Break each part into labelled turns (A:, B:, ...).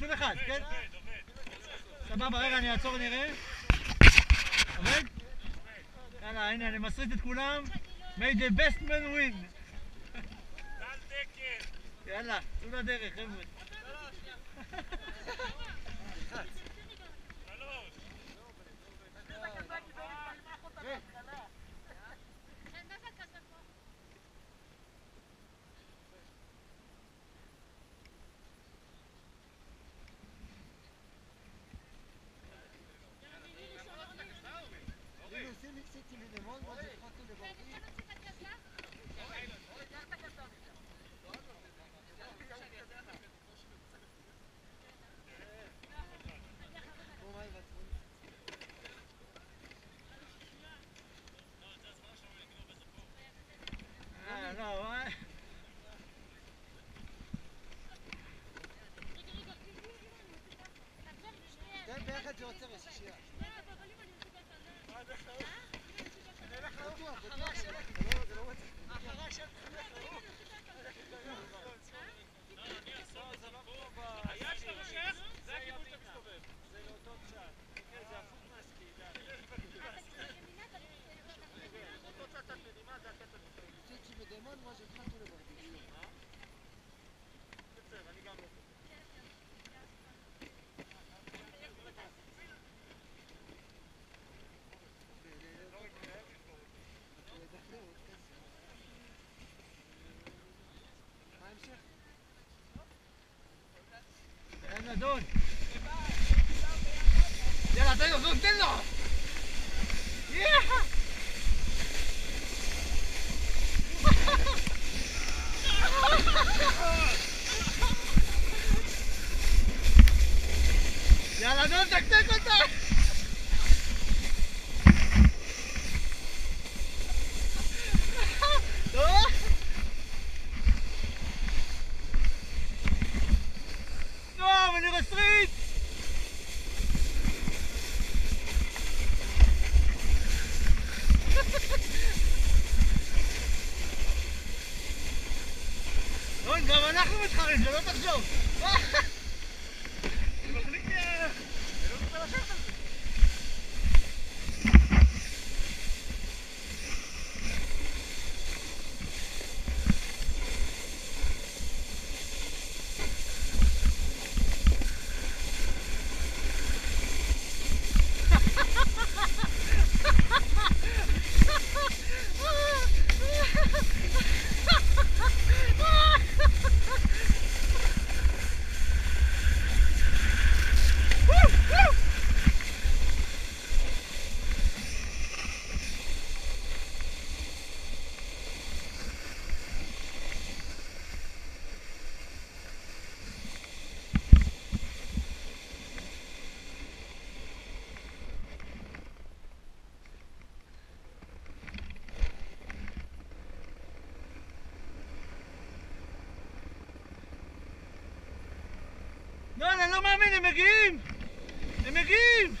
A: פיצול אחד, כן? סבבה, רגע, אני אעצור נראה. עובד? יאללה, הנה, אני מסריט את כולם. may the best man win. יאללה, צאו לדרך, חבר'ה. אה, לא, אה.
B: שלך. זה לא- זה
A: יאללה, דון, תקתק אותה! לא? טוב, אני מסריט! רון, גם אנחנו מתחרים, שלא תחשוב. אני מחליק לי... אני לא רוצה לשבת על זה. לא, אני לא מאמין, הם מגיעים! הם מגיעים!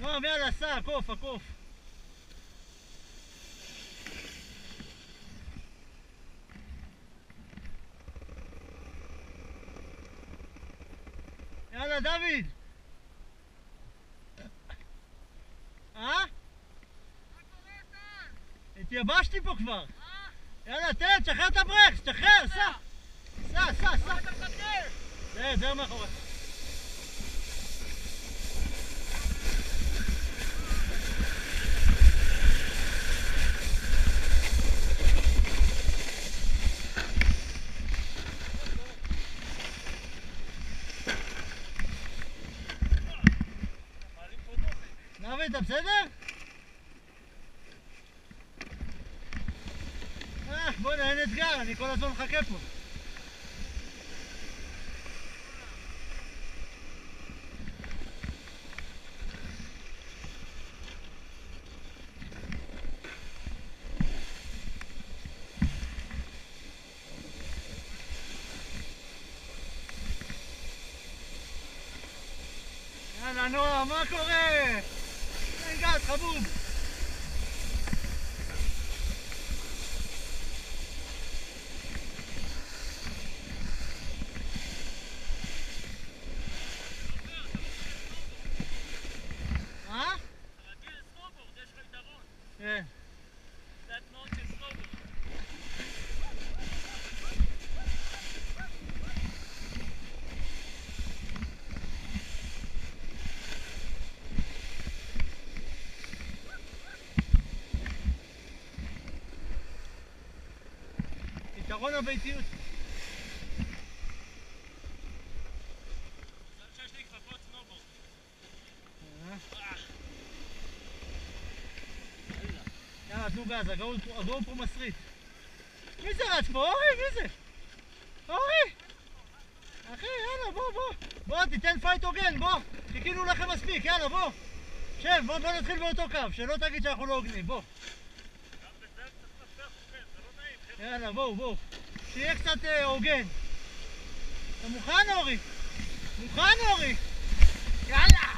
A: נועם, יאללה, סע, עקוף, עקוף. יאללה, דוד! אה? התייבשתי פה כבר. יאללה, תן, תשחרר את הברקס, תשחרר, סע! סע, סע, סע! זה, זה מאחורי. בוא'נה, אין אתגר, אני כל הזמן מחכה פה. יאללה, נועה, מה קורה? גז, חבוב. מה?
C: רגיל סנובורד, יש לך יתרון.
A: כן.
C: זה התנועות של סנובורד.
A: יתרון הביתיות.
C: סנובורד.
A: יאללה, תנו גז, הגאו- הגאו פה מסריט. מי זה רץ פה? אורי, מי זה? אורי! אחי, יאללה, בוא, בוא. בוא, תיתן fight הוגן, בוא. חיכינו לכם מספיק, יאללה, בוא. שב, בוא נתחיל באותו קו, שלא תגיד שאנחנו לא הוגנים, בוא.
C: גם בזה צריך לנצח אתכם, זה לא נעים. חבר'ה.
A: יאללה, בואו, בואו. שיהיה קצת אה, הוגן. אתה מוכן, אורי? מוכן, אורי? יאללה!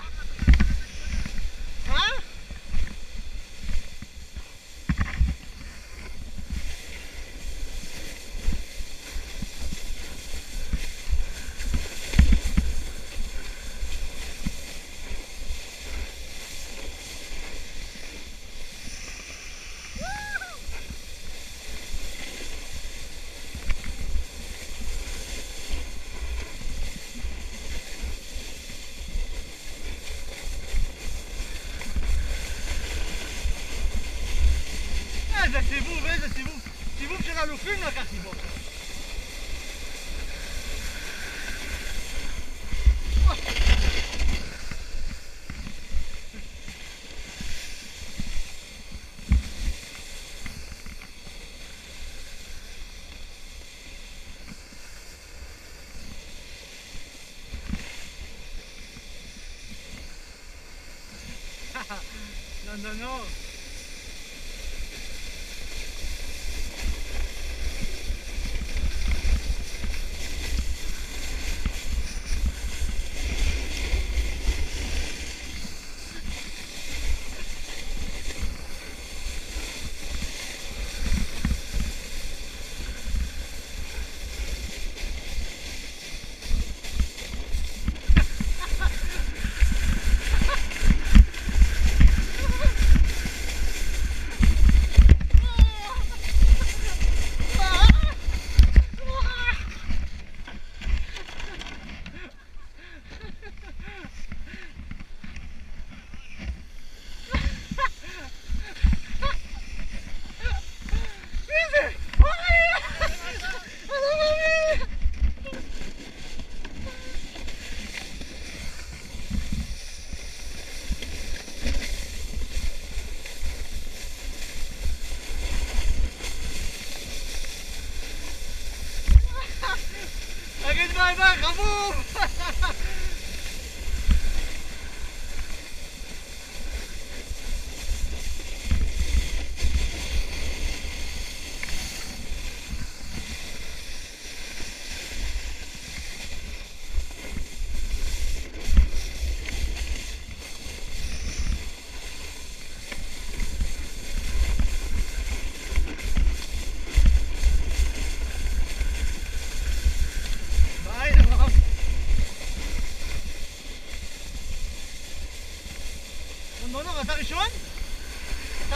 A: לונדונור. מי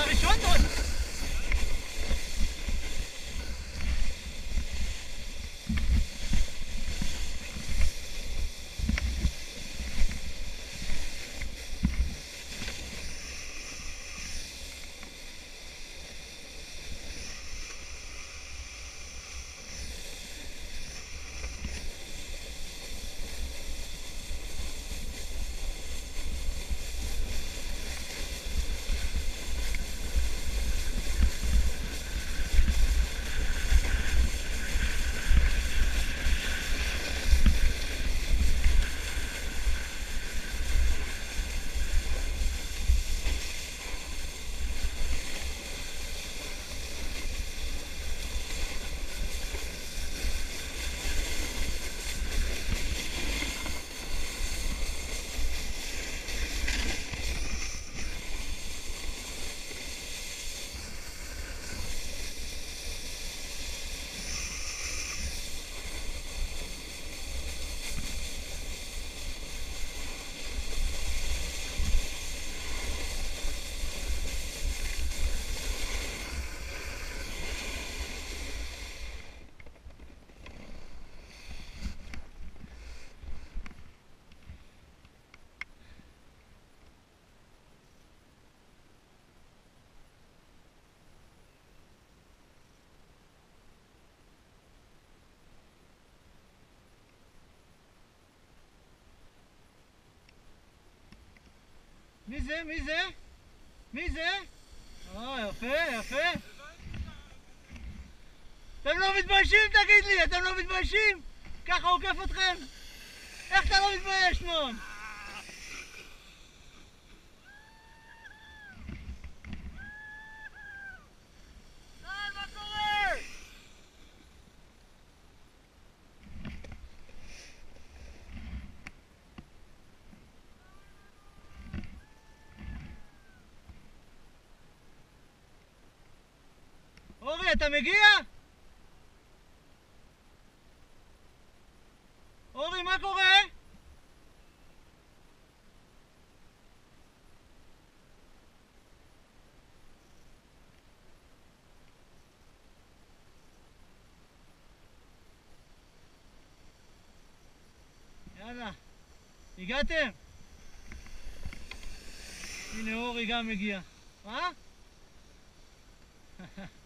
A: Ich schon und מי זה? מי זה? מי זה? או, יפה, יפה. אתם לא מתביישים, תגיד לי, אתם לא מתביישים? ככה עוקף אתכם? איך אתה לא מתבייש, נועם? אורי, אתה מגיע? אורי, מה קורה? יאללה, הגעתם? הנה אורי גם מגיע. מה?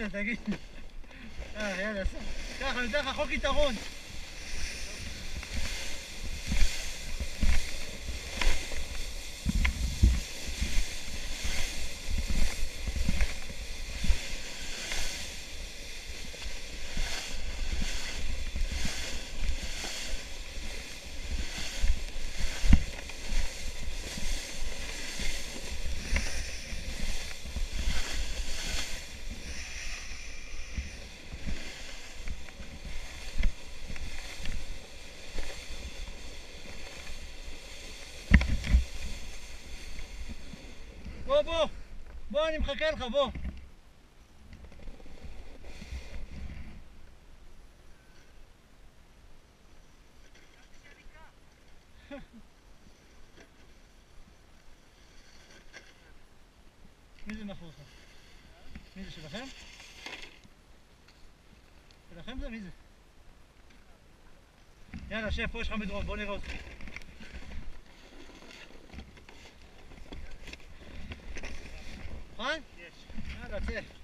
A: ¡Dacha, da guita! בוא, בוא. בוא, אני מחכה לך, בוא. מי זה נחוץ? מי זה שלכם? שלכם זה מי זה? יאללה, שב, פה יש לך מדרון, בוא נראה אותך. Fine? Yes. No, that's it.